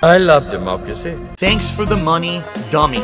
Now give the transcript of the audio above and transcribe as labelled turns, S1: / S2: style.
S1: I love democracy.
S2: Thanks for the money, dummy.